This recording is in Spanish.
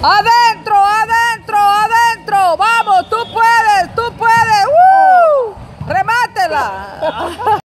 Adentro, adentro, adentro. Vamos, tú puedes, tú puedes. ¡Uh! Remátela.